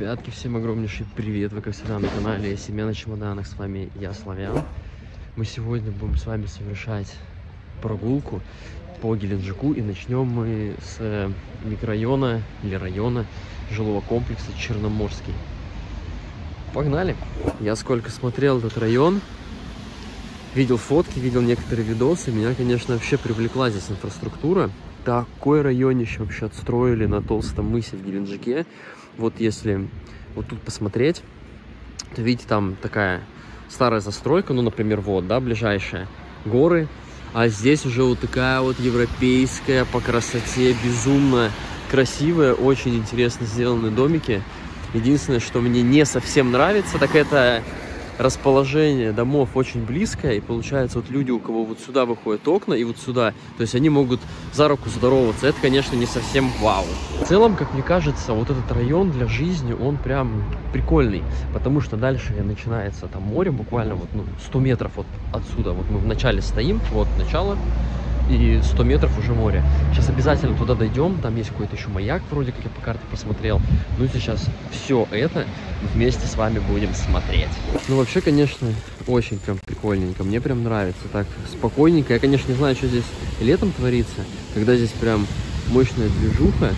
Ребятки, всем огромнейший привет! Вы, как всегда, на канале Семья на чемоданах. С вами я, Славян. Мы сегодня будем с вами совершать прогулку по Геленджику. И начнем мы с э, микрорайона или района жилого комплекса Черноморский. Погнали! Я сколько смотрел этот район, видел фотки, видел некоторые видосы. Меня, конечно, вообще привлекла здесь инфраструктура. Такой районище вообще отстроили на Толстом мысе в Геленджике. Вот если вот тут посмотреть, то видите, там такая старая застройка, ну, например, вот, да, ближайшая, горы, а здесь уже вот такая вот европейская по красоте, безумно красивая, очень интересно сделанные домики. Единственное, что мне не совсем нравится, так это расположение домов очень близкое, и получается вот люди, у кого вот сюда выходят окна и вот сюда, то есть они могут за руку здороваться, это, конечно, не совсем вау. В целом, как мне кажется, вот этот район для жизни, он прям прикольный, потому что дальше начинается там море, буквально вот ну, 100 метров вот отсюда, вот мы в начале стоим, вот начало, и 100 метров уже море. Сейчас обязательно туда дойдем, там есть какой-то еще маяк, вроде как я по карте посмотрел. Ну и сейчас все это вместе с вами будем смотреть. Ну вообще, конечно, очень прям прикольненько, мне прям нравится, так спокойненько. Я, конечно, не знаю, что здесь летом творится, когда здесь прям мощная движуха.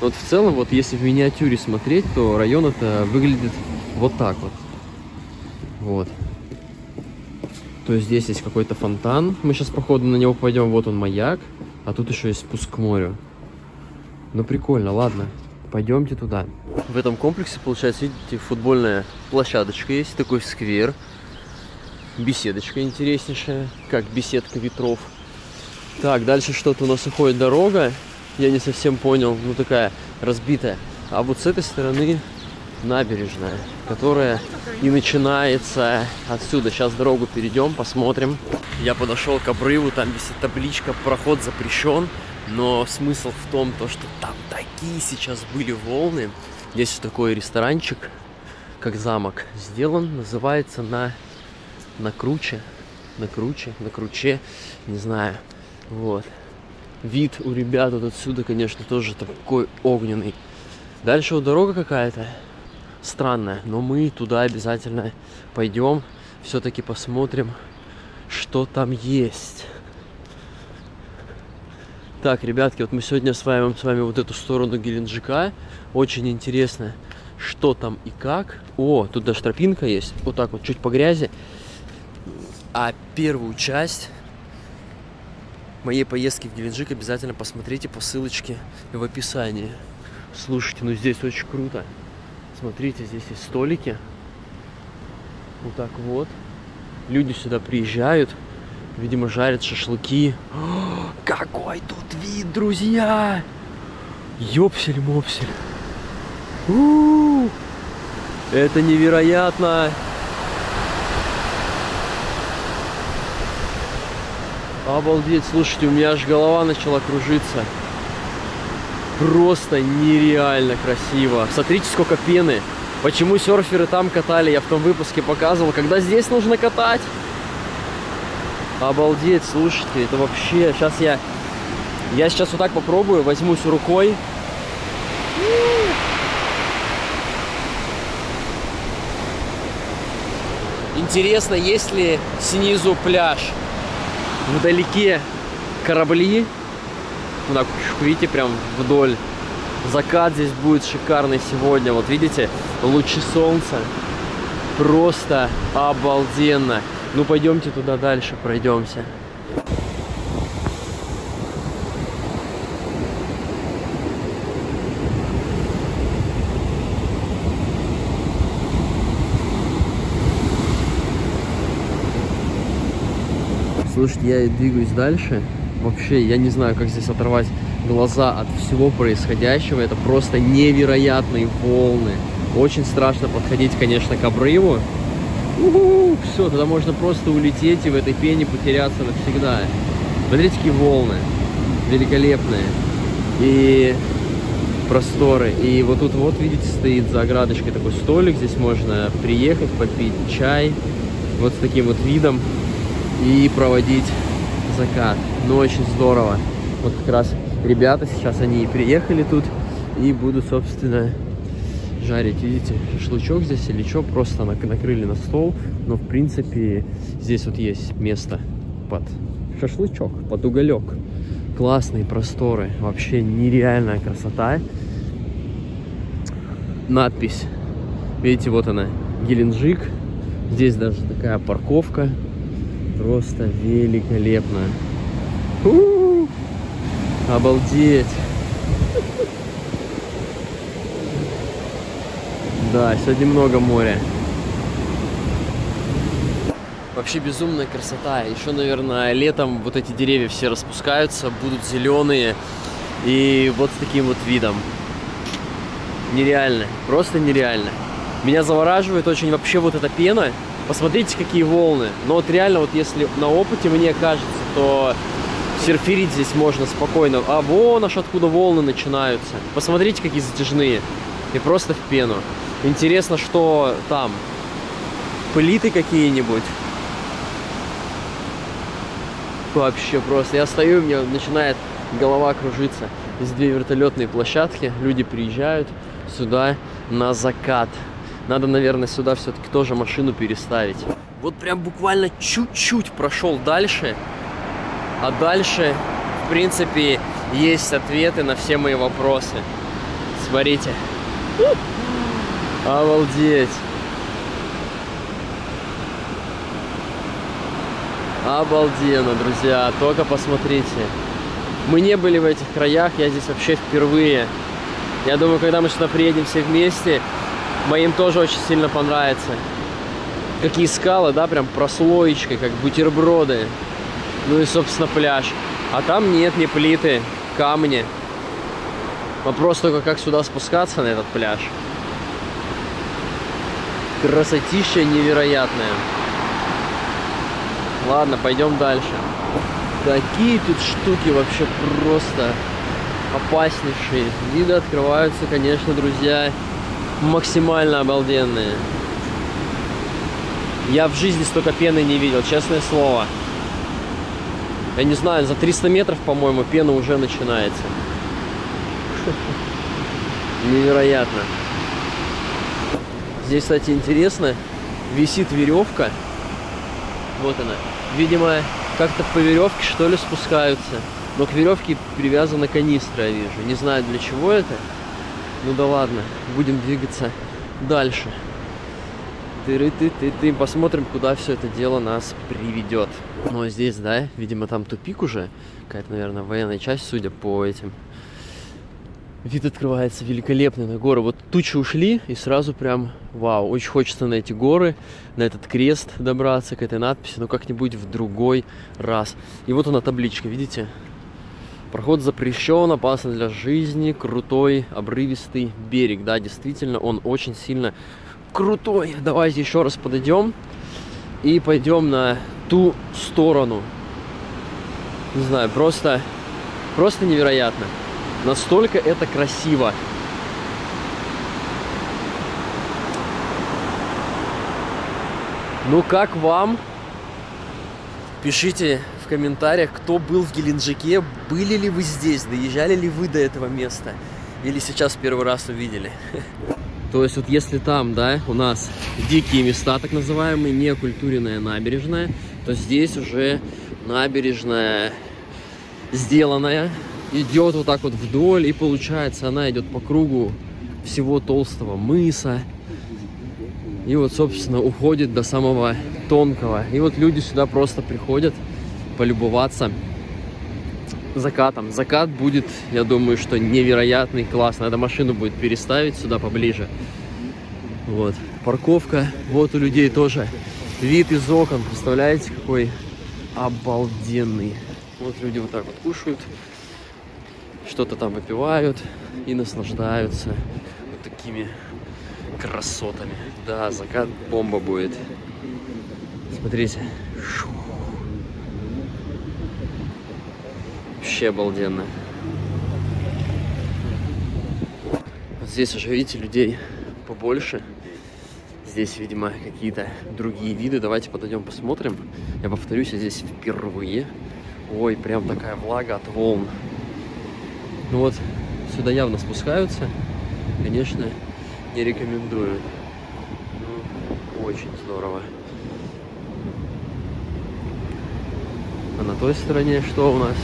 Но вот в целом, вот если в миниатюре смотреть, то район это выглядит вот так вот. Вот. То есть здесь есть какой-то фонтан. Мы сейчас, походу, на него пойдем. Вот он маяк. А тут еще есть спуск к морю. Ну, прикольно, ладно. Пойдемте туда. В этом комплексе, получается, видите, футбольная площадочка есть. Такой сквер. Беседочка интереснейшая. Как беседка ветров. Так, дальше что-то у нас уходит дорога. Я не совсем понял. Ну, такая разбитая. А вот с этой стороны набережная, которая и начинается отсюда. Сейчас дорогу перейдем, посмотрим. Я подошел к обрыву, там висит табличка «Проход запрещен», но смысл в том, то, что там такие сейчас были волны. Здесь такой ресторанчик, как замок, сделан, называется на, на круче, на круче, на круче, не знаю, вот. Вид у ребят вот отсюда, конечно, тоже такой огненный. Дальше вот дорога какая-то странная, но мы туда обязательно пойдем, все-таки посмотрим, что там есть. Так, ребятки, вот мы сегодня осваиваем с вами вот эту сторону Геленджика. Очень интересно, что там и как. О, тут даже тропинка есть. Вот так вот, чуть по грязи. А первую часть моей поездки в Геленджик обязательно посмотрите по ссылочке в описании. Слушайте, ну здесь очень круто. Смотрите, здесь есть столики. Вот так вот. Люди сюда приезжают. Видимо, жарят шашлыки. О, какой тут вид, друзья! Ёпсель-мопсель. Это невероятно! Обалдеть, слушайте, у меня аж голова начала кружиться. Просто нереально красиво. Смотрите, сколько пены. Почему серферы там катали, я в том выпуске показывал. Когда здесь нужно катать. Обалдеть, слушайте, это вообще... Сейчас я... Я сейчас вот так попробую, возьмусь рукой. Интересно, есть ли снизу пляж? Вдалеке корабли вот так, видите, прям вдоль. Закат здесь будет шикарный сегодня. Вот видите, лучи солнца. Просто обалденно. Ну, пойдемте туда дальше, пройдемся. Слушайте, я двигаюсь дальше вообще, я не знаю, как здесь оторвать глаза от всего происходящего. Это просто невероятные волны. Очень страшно подходить, конечно, к обрыву. все, туда можно просто улететь и в этой пене потеряться навсегда. Смотрите, какие волны. Великолепные. И просторы. И вот тут вот, видите, стоит за оградочкой такой столик. Здесь можно приехать, попить чай. Вот с таким вот видом. И проводить закат. Ну, очень здорово. Вот как раз ребята сейчас, они приехали тут и будут, собственно, жарить, видите, шашлычок здесь или что, просто накрыли на стол. Но, в принципе, здесь вот есть место под шашлычок, под уголек. Классные просторы, вообще нереальная красота. Надпись, видите, вот она, Геленджик. Здесь даже такая парковка, просто великолепно. У -у -у! Обалдеть! Да, сегодня много моря. Вообще безумная красота. Еще, наверное, летом вот эти деревья все распускаются, будут зеленые. И вот с таким вот видом. Нереально. Просто нереально. Меня завораживает очень вообще вот эта пена. Посмотрите, какие волны. Но вот реально, вот если на опыте мне кажется, то серферить здесь можно спокойно. А вон аж откуда волны начинаются. Посмотрите, какие затяжные. И просто в пену. Интересно, что там. Плиты какие-нибудь. Вообще просто. Я стою, у меня начинает голова кружиться. Здесь две вертолетные площадки. Люди приезжают сюда на закат. Надо, наверное, сюда все-таки тоже машину переставить. Вот прям буквально чуть-чуть прошел дальше. А дальше, в принципе, есть ответы на все мои вопросы. Смотрите. Обалдеть. Обалденно, друзья. Только посмотрите. Мы не были в этих краях, я здесь вообще впервые. Я думаю, когда мы сюда приедем все вместе, моим тоже очень сильно понравится. Какие скалы, да, прям прослоечкой, как бутерброды. Ну и, собственно, пляж. А там нет ни плиты, камни. Вопрос только, как сюда спускаться на этот пляж. Красотища невероятная. Ладно, пойдем дальше. Такие тут штуки вообще просто опаснейшие. Виды открываются, конечно, друзья, максимально обалденные. Я в жизни столько пены не видел, честное слово. Я не знаю, за 300 метров, по-моему, пена уже начинается. Невероятно. Здесь, кстати, интересно, висит веревка. Вот она. Видимо, как-то по веревке, что ли, спускаются. Но к веревке привязана канистра, я вижу. Не знаю, для чего это. Ну да ладно, будем двигаться дальше. ты ты ты ты Посмотрим, куда все это дело нас приведет. А здесь, да, видимо, там тупик уже. Какая-то, наверное, военная часть, судя по этим Вид открывается великолепный на горы. Вот тучи ушли, и сразу прям, вау, очень хочется на эти горы, на этот крест добраться, к этой надписи, но как-нибудь в другой раз. И вот она табличка, видите? Проход запрещен, опасно для жизни, крутой, обрывистый берег. Да, действительно, он очень сильно крутой. Давайте еще раз подойдем и пойдем на ту сторону. Не знаю, просто, просто невероятно. Настолько это красиво. Ну как вам? Пишите комментариях, кто был в Геленджике, были ли вы здесь, доезжали ли вы до этого места, или сейчас первый раз увидели. То есть вот если там, да, у нас дикие места, так называемые, не культурная набережная, то здесь уже набережная сделанная, идет вот так вот вдоль, и получается она идет по кругу всего толстого мыса. И вот, собственно, уходит до самого тонкого. И вот люди сюда просто приходят полюбоваться закатом. Закат будет, я думаю, что невероятный, классно. Надо машину будет переставить сюда поближе. Вот, парковка. Вот у людей тоже вид из окон. Представляете, какой обалденный. Вот люди вот так вот кушают что-то там выпивают и наслаждаются вот такими красотами. Да, закат бомба будет. Смотрите. Вообще обалденно. Здесь уже, видите, людей побольше. Здесь, видимо, какие-то другие виды. Давайте подойдем посмотрим. Я повторюсь, я здесь впервые. Ой, прям такая влага от волн. Ну вот, сюда явно спускаются. Конечно, не рекомендую. Ну, очень здорово. А на той стороне что у нас?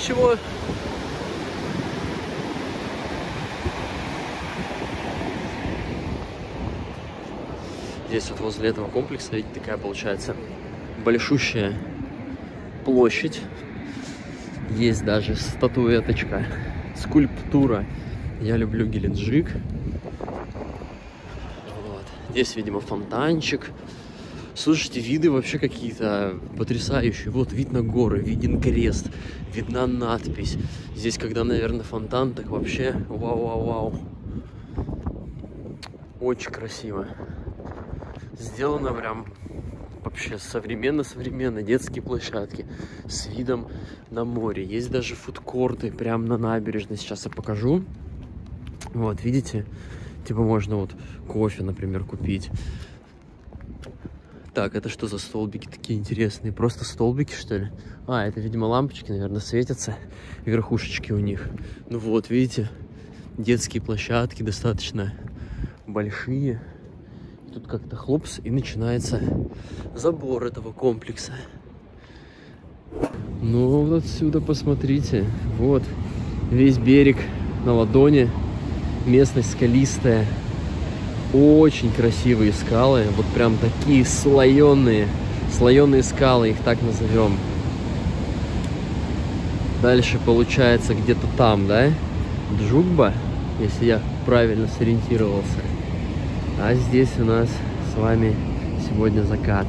Ничего. Здесь вот возле этого комплекса, видите, такая получается большущая площадь. Есть даже статуэточка, скульптура. Я люблю Геленджик. Вот. Здесь, видимо, фонтанчик. Слушайте, виды вообще какие-то потрясающие. Вот вид на горы, виден крест, видна надпись. Здесь, когда, наверное, фонтан, так вообще вау-вау-вау. Очень красиво. Сделано прям вообще современно-современно. Детские площадки с видом на море. Есть даже фудкорты прямо на набережной. Сейчас я покажу. Вот, видите? Типа можно вот кофе, например, купить. Так, это что за столбики такие интересные? Просто столбики, что ли? А, это, видимо, лампочки, наверное, светятся. Верхушечки у них. Ну вот, видите? Детские площадки достаточно большие. Тут как-то хлопс, и начинается забор этого комплекса. Ну, вот отсюда посмотрите. Вот, весь берег на ладони. Местность скалистая. Очень красивые скалы. Вот прям такие слоеные. Слоеные скалы, их так назовем. Дальше получается где-то там, да? Джугба, если я правильно сориентировался. А здесь у нас с вами сегодня закат.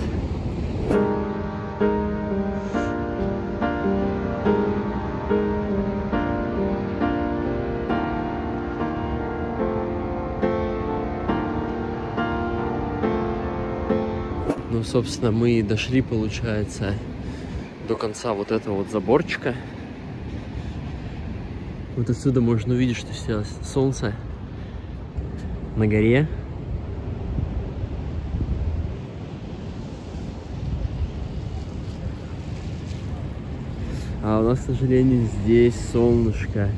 Собственно, мы дошли, получается, до конца вот этого вот заборчика. Вот отсюда можно увидеть, что сейчас солнце на горе. А у нас, к сожалению, здесь солнышко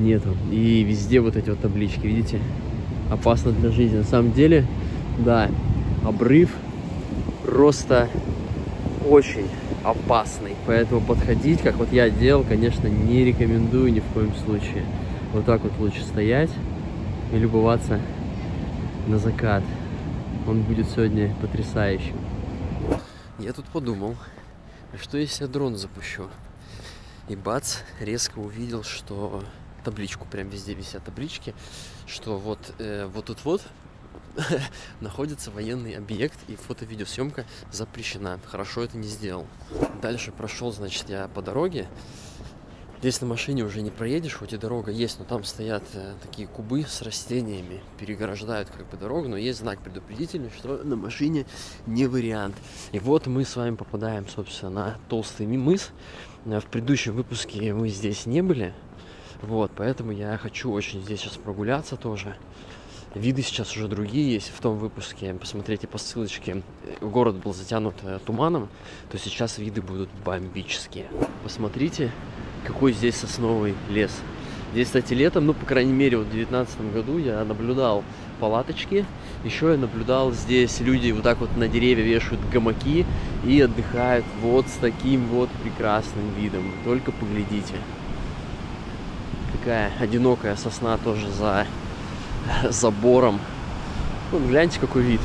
нету. И везде вот эти вот таблички, видите? Опасно для жизни. На самом деле, да, обрыв просто очень опасный. Поэтому подходить, как вот я делал, конечно, не рекомендую ни в коем случае. Вот так вот лучше стоять и любоваться на закат. Он будет сегодня потрясающим. Я тут подумал, что если я дрон запущу? И бац, резко увидел, что табличку, прям везде висят таблички, что вот, э, вот тут вот находится военный объект и фото-видеосъемка запрещена. Хорошо это не сделал. Дальше прошел, значит, я по дороге. Здесь на машине уже не проедешь, хоть и дорога есть, но там стоят э, такие кубы с растениями, переграждают как бы дорогу, но есть знак предупредительный, что на машине не вариант. И вот мы с вами попадаем, собственно, на толстый мыс. Э, в предыдущем выпуске мы здесь не были, вот, поэтому я хочу очень здесь сейчас прогуляться тоже. Виды сейчас уже другие есть. В том выпуске, посмотрите по ссылочке, город был затянут э, туманом, то сейчас виды будут бомбические. Посмотрите, какой здесь сосновый лес. Здесь, кстати, летом, ну, по крайней мере, вот в 2019 году я наблюдал палаточки. Еще я наблюдал здесь люди вот так вот на деревья вешают гамаки и отдыхают вот с таким вот прекрасным видом. Только поглядите. Такая одинокая сосна тоже за забором. Вот гляньте, какой вид.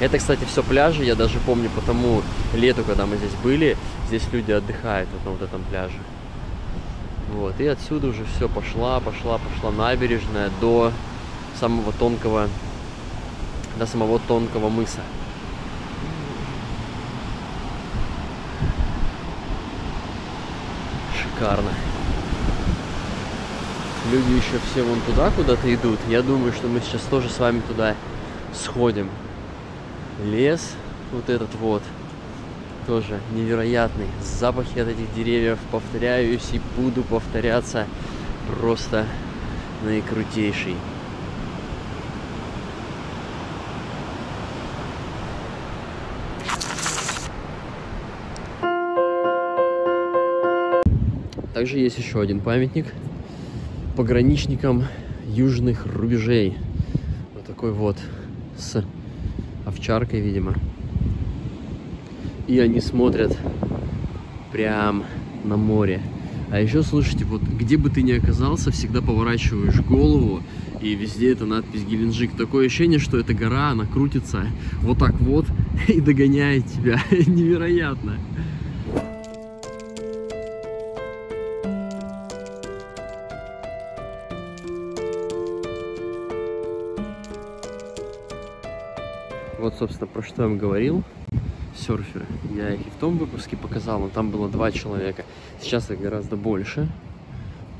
Это, кстати, все пляжи, я даже помню по тому лету, когда мы здесь были, здесь люди отдыхают вот на вот этом пляже. Вот, и отсюда уже все пошла, пошла, пошла набережная до самого тонкого, до самого тонкого мыса. Шикарно люди еще все вон туда куда-то идут. Я думаю, что мы сейчас тоже с вами туда сходим. Лес вот этот вот тоже невероятный. Запахи от этих деревьев повторяюсь и буду повторяться просто наикрутейший. Также есть еще один памятник пограничником южных рубежей. Вот такой вот с овчаркой, видимо. И они смотрят прям на море. А еще, слушайте, вот где бы ты ни оказался, всегда поворачиваешь голову, и везде эта надпись Геленджик. Такое ощущение, что эта гора, она крутится вот так вот и догоняет тебя. Невероятно. Вот, собственно, про что я вам говорил. Серферы. Я их и в том выпуске показал, но там было два человека. Сейчас их гораздо больше.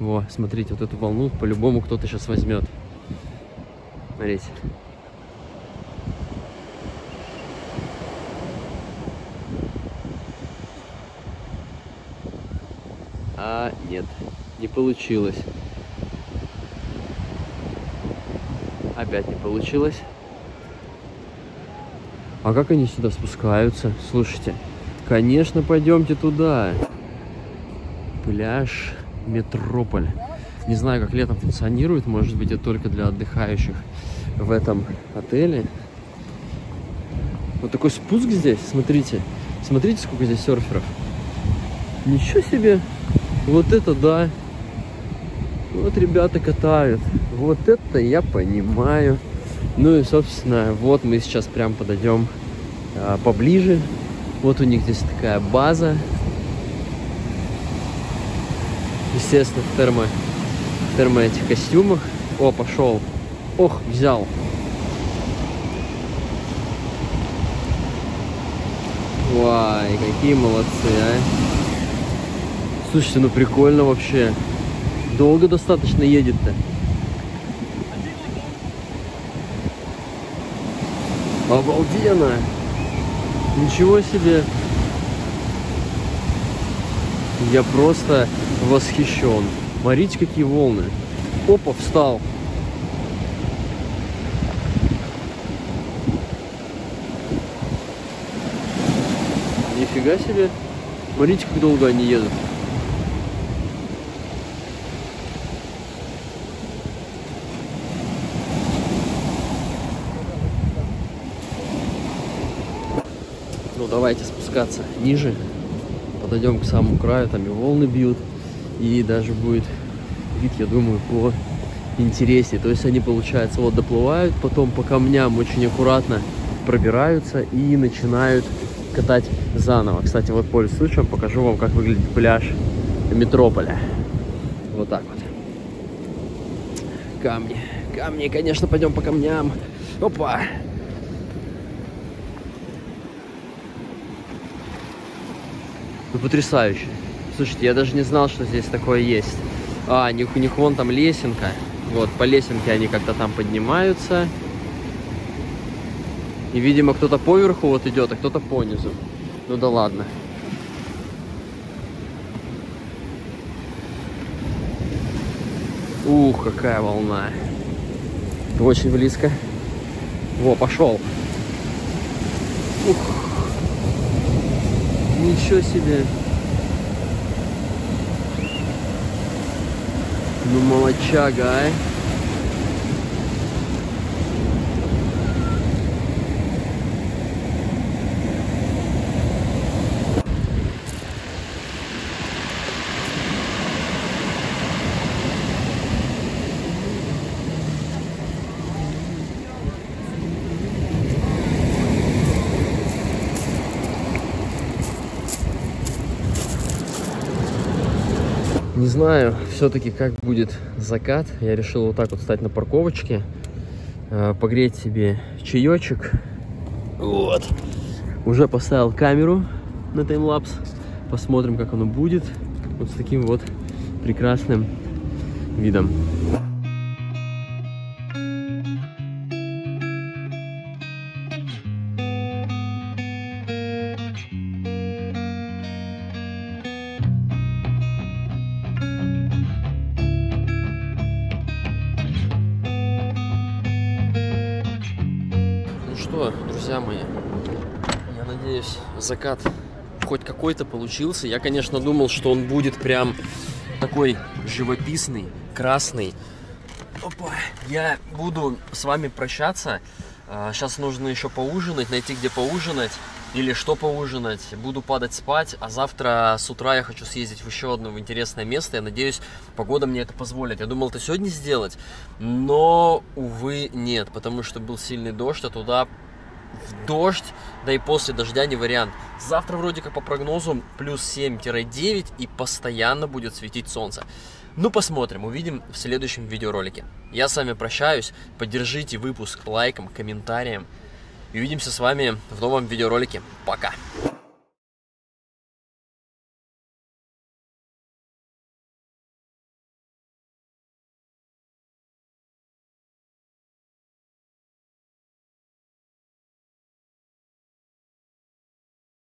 Во, смотрите, вот эту волну по-любому кто-то сейчас возьмет. Смотрите. А, нет, не получилось. Опять не получилось. А как они сюда спускаются? Слушайте, конечно, пойдемте туда. Пляж Метрополь. Не знаю, как летом функционирует, может быть, это только для отдыхающих в этом отеле. Вот такой спуск здесь, смотрите. Смотрите, сколько здесь серферов. Ничего себе! Вот это да! Вот ребята катают. Вот это я понимаю. Ну и, собственно, вот мы сейчас прям подойдем поближе. Вот у них здесь такая база. Естественно, в термо, в термо этих костюмах. О, пошел. Ох, взял. Вай, какие молодцы, а. Слушайте, ну прикольно вообще. Долго достаточно едет-то. Обалденно! Ничего себе! Я просто восхищен. Смотрите, какие волны. Опа, встал. Нифига себе. Смотрите, как долго они едут. Ну, давайте спускаться ниже. Подойдем к самому краю, там и волны бьют. И даже будет вид, я думаю, по интереснее. То есть они, получается, вот доплывают, потом по камням очень аккуратно пробираются и начинают катать заново. Кстати, вот пользуясь случаем, покажу вам, как выглядит пляж Метрополя. Вот так вот. Камни. Камни, конечно, пойдем по камням. Опа! Ну, потрясающе. Слушайте, я даже не знал, что здесь такое есть. А, у них, вон там лесенка. Вот, по лесенке они как-то там поднимаются. И, видимо, кто-то поверху вот идет, а кто-то по. Ну да ладно. Ух, какая волна. Очень близко. Во, пошел. Ух. Ничего себе. Ну, молочага, а. Не знаю, все-таки как будет закат. Я решил вот так вот стать на парковочке, э, погреть себе чаечек. Вот. Уже поставил камеру на таймлапс. Посмотрим, как оно будет. Вот с таким вот прекрасным видом. Друзья мои, я надеюсь, закат хоть какой-то получился. Я, конечно, думал, что он будет прям такой живописный, красный. Опа, я буду с вами прощаться. Сейчас нужно еще поужинать, найти где поужинать или что поужинать. Буду падать спать, а завтра с утра я хочу съездить в еще одно интересное место. Я надеюсь, погода мне это позволит. Я думал это сегодня сделать, но, увы, нет, потому что был сильный дождь, а туда в дождь, да и после дождя не вариант. Завтра вроде как по прогнозу плюс 7-9 и постоянно будет светить солнце. Ну, посмотрим, увидим в следующем видеоролике. Я с вами прощаюсь, поддержите выпуск лайком, комментарием. И увидимся с вами в новом видеоролике. Пока!